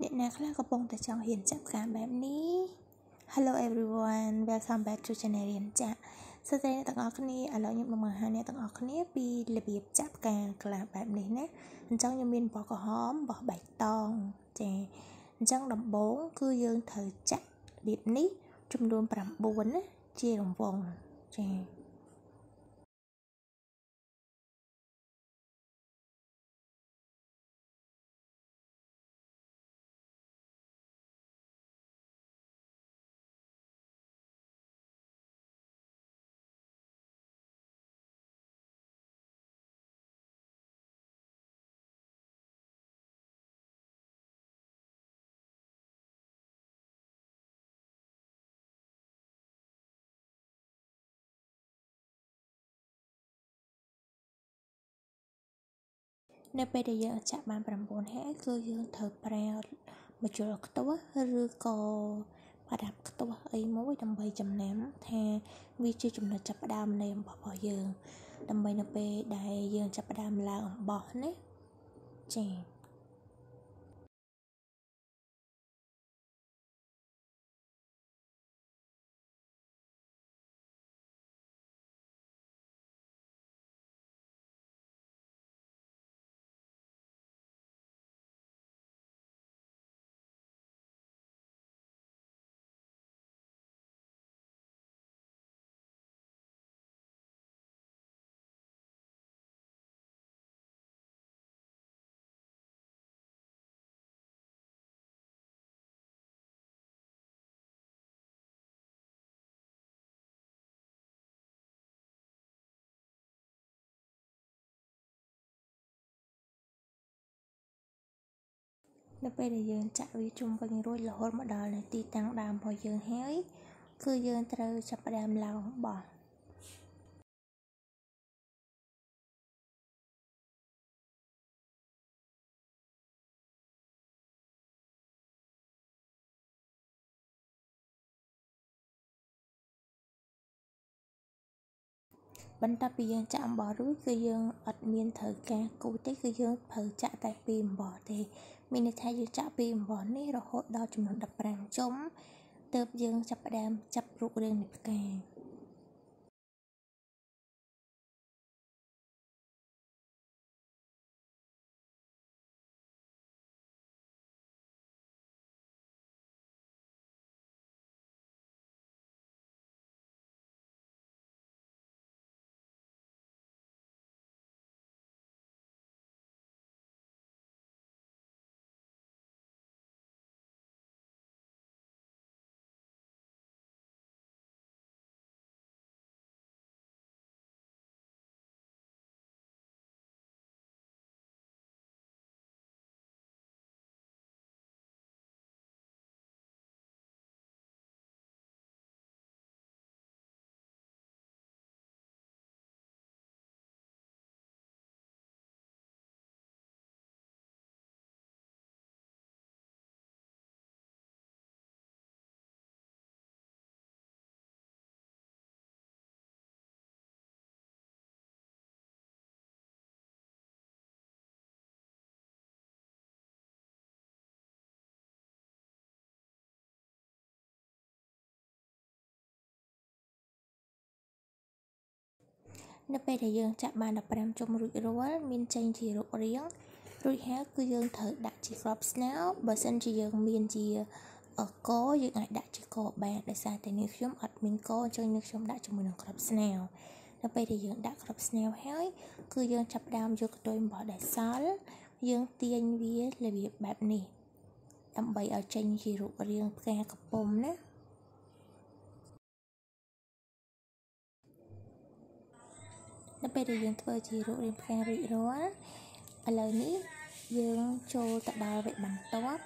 អ្នកណាខ្លះកំពុងតែចង់ហ៊ានចាក់ផ្កាបែបនេះ Hello everyone welcome back to channel រៀនចាក់សួស្តីអ្នកទាំងអស់គ្នាឥឡូវខ្ញុំនឹងបង្ហាញអ្នកទាំងអស់គ្នាពីរបៀបចាក់ផ្កាខ្លះបែបនេះណាអញ្ចឹងខ្ញុំមានបោះក្រហមបោះបៃតងចាអញ្ចឹងដំបូងគឺយើងត្រូវចាក់របៀបនេះចំនួន9ណាជារង្វង់ចា នៅពេលដែលយើងចាក់បាន9ហែគឺយើងត្រូវប្រើម្ជុលខ្ទាស់ឬក៏ប្រដាប់ខ្ទាស់អីមួយដើម្បីចំណាំថាវាជាចំណុចចាប់ផ្ដើមនៃអំបោះរបស់យើង ដើម្បីនៅពេលដែលយើងចាប់ផ្ដើមឡើងអំបោះណាចា៎ នៅពេលដែលយើងចាក់វាជុំវិញរួចរហូតមកដល់នៅទីតាំងដើមរបស់យើងហើយគឺយើងត្រូវចាប់ផ្ដើមឡើងបោះបន្ទាប់ពីយើងចាក់អំបោះរួចគឺយើងអត់មានត្រូវការគូសទេគឺយើងត្រូវចាក់តែពីអំបោះទេ មានន័យថាយើងចាក់ពីអំបោះនេះរហូតដល់ចំនួន15ចុំទើបយើងចាប់ផ្ដើមចាប់រូបរាងនៃផ្កា នៅពេលដែលយើងចាក់បាន15ជុំរួចរាល់មានចេញជារូបរាងរួចហើយគឺយើងត្រូវដាក់ជាក្របស្នោបើសិនជាយើងមានជាកយើងអាចដាក់ជាកបានដោយសារតែនេះខ្ញុំអត់មានកអញ្ចឹងនេះខ្ញុំដាក់ជាមួយនឹងក្របស្នោនៅពេលដែលយើងដាក់ក្របស្នោហើយគឺយើងចាប់ផ្ដើមយកកន្ទុយអំបោះដែលសល់យើងទាញវារបៀបបែបនេះដើម្បីឲ្យចេញជារូបរាងផ្កាកំពុំណា នៅពេលដែលយើងធ្វើជារូបរាងផ្ការួចរាល់ឥឡូវនេះយើងចូលទៅដល់វគ្គបន្ទាប់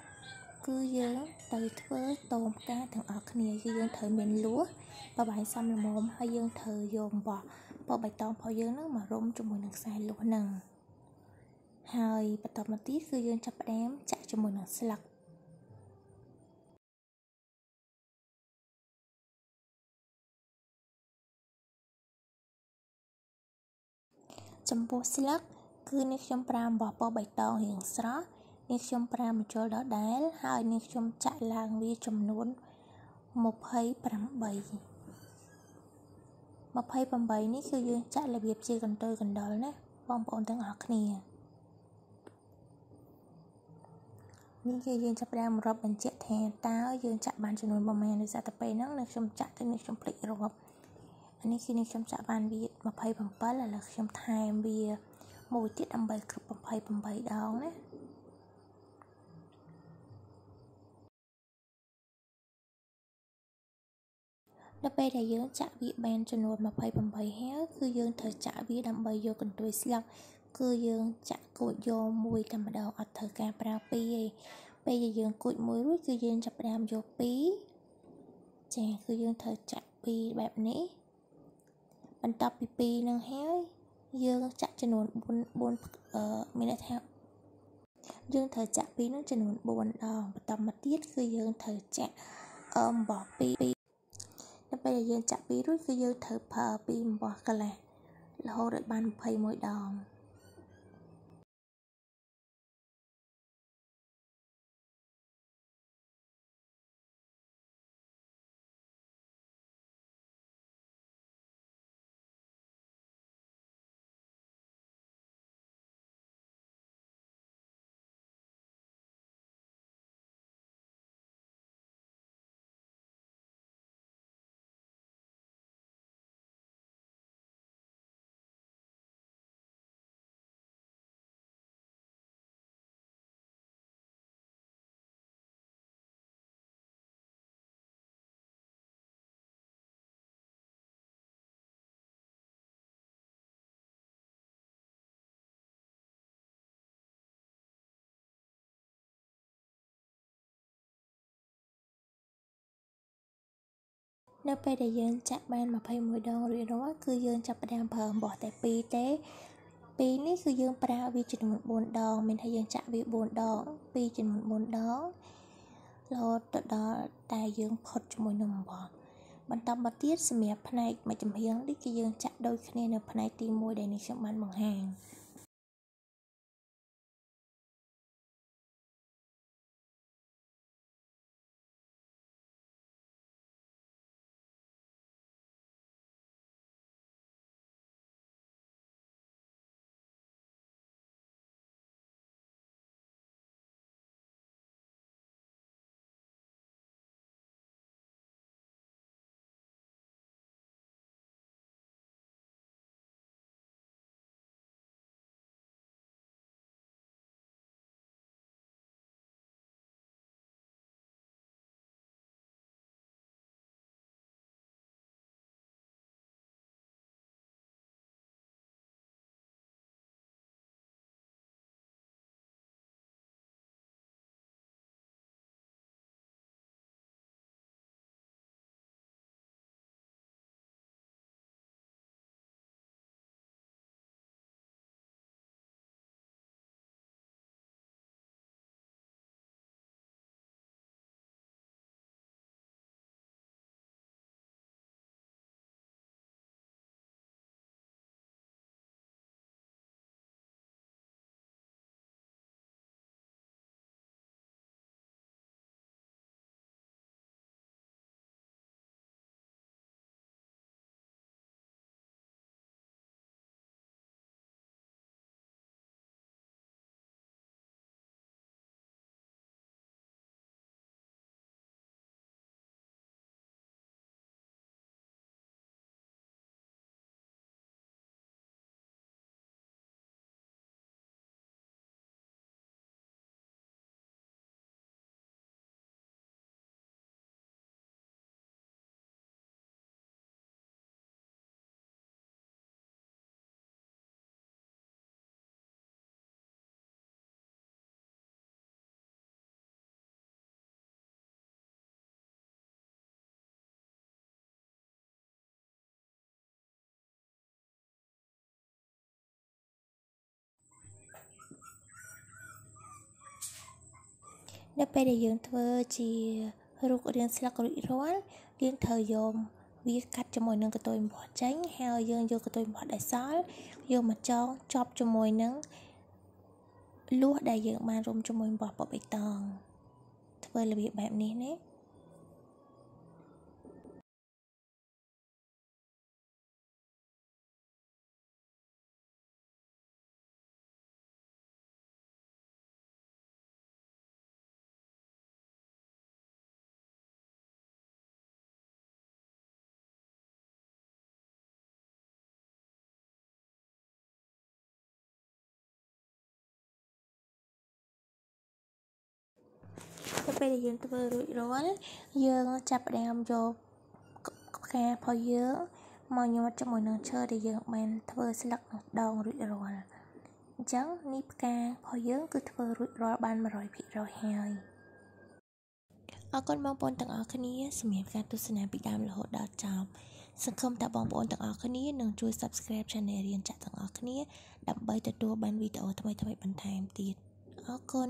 គឺយើងទៅធ្វើតោមផ្កាទាំងអស់គ្នាគឺយើងត្រូវមានលួសបបាយសំល្មមហើយយើងត្រូវយកអំបោះបបៃតងរបស់យើងនឹងមករុំជាមួយនឹងខ្សែលួសនឹងហើយបន្តមកទៀតគឺយើងចាប់ផ្ដើមចាក់ជាមួយនឹងស្លឹក ចំពោះស្លឹក គឺនេះខ្ញុំប្រើអំបោះពណ៌បៃតងរាងស្រស់នាងខ្ញុំប្រើម្ជុលដដែល ហើយនាងខ្ញុំចាក់ឡើងវាចំនួន28 28នេះគឺយើងចាក់របៀបជាកន្ទុយកណ្ដុរណាបងប្អូនទាំងអស់គ្នានេះគឺយើងចាប់ផ្ដើមរាប់បញ្ជាក់ថាតើយើងចាក់បានចំនួនប្រមាណដោយសារតែពេលហ្នឹងនៅខ្ញុំចាក់ទៅនេះខ្ញុំភ្លេចរាប់ អានេះគឺនេះខ្ញុំចាក់បានវា27ឥឡូវខ្ញុំថែមវាមួយទៀតដើម្បីគ្រប់28ដងណានៅពេលដែលយើងចាក់វាបានចំនួន28ហើយគឺយើងត្រូវចាក់វាដើម្បីយកកន្ទុយស្លឹកគឺយើងចាក់គួចយកមួយតែម្ដងអត់ត្រូវការប្រើពីរទេពេលដែលយើងគួចមួយរួចគឺយើងចាប់ផ្ដើមយកពីរចាគឺយើងត្រូវចាក់ពីរបែបនេះ បន្ទាប់ពីពីរនឹងហើយយើងចាក់ចំនួន4 4អឺមានន័យថាយើងត្រូវចាក់ពីរនឹងចំនួន4ដងបន្តមកទៀតគឺយើងត្រូវចាក់អំបោះពីរនៅពេលដែលយើងចាក់ពីររួចគឺយើងត្រូវប្រើពីអំបោះកន្លះរហូតដល់បាន21ដង នៅពេលដែលយើងចាក់បាន21ដងរួចរាល់គឺយើងចាប់ផ្ដើមប្រើអំបោះតែ2ទេពីរនេះគឺយើងប្រើវាចំនួន4ដងមានថាយើងចាក់វា4ដង2ចំនួន4ដងរហូតទៅដល់តែយើងផុតជាមួយនឹងអំបោះបន្តមកទៀតសម្រាប់ផ្នែកមួយចំហៀងនេះគឺយើងចាក់ដូចគ្នានៅផ្នែកទី1ដែលនេះខ្ញុំបានបង្ហាញ នៅពេលដែលយើងធ្វើជារូបរាងស្លឹករួចរាល់យើងត្រូវយកវាកាត់ជាមួយនឹងកន្ទុយអំបោះចេញហើយយើងយកកន្ទុយអំបោះដែលសល់យកមកចងចប់ជាមួយនឹងលួសដែលយើងបានរុំជាមួយបោះពណ៌បៃតងធ្វើរបៀបបែបនេះណា ពេលដែលយើងធ្វើរួចរាល់យើងចាប់ផ្ដើមយកផ្ការបស់យើងមកញាត់ជាមួយនឹងឈើដែលយើងបានធ្វើស្លឹកនិងដងរួចរាល់អញ្ចឹងនេះផ្ការបស់យើងគឺធ្វើរួចរាល់បាន100%ហើយអរគុណបងប្អូនទាំងអស់គ្នាសម្រាប់ការទស្សនាពីដើមរហូតដល់ចប់សង្ឃឹមថាបងប្អូនទាំងអស់គ្នានឹងជួយ Subscribe Channel រៀនចាក់ទាំងអស់គ្នា ដើម្បីទទួលបានវីដេអូថ្មីៗបន្ថែមទៀតអរគុណ